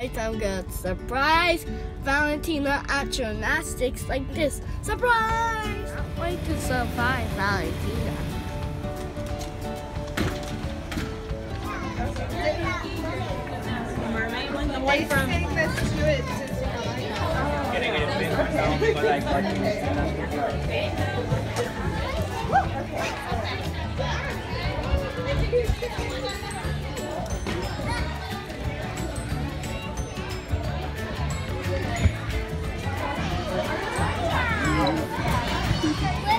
I'm gonna surprise Valentina at gymnastics like this. Surprise! I'm going to surprise Valentina. Okay. Okay.